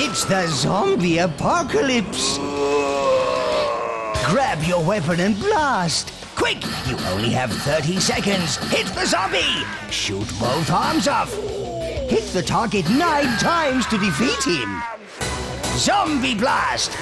It's the zombie apocalypse. Grab your weapon and blast. Quick, you only have 30 seconds. Hit the zombie. Shoot both arms off. Hit the target nine times to defeat him. Zombie blast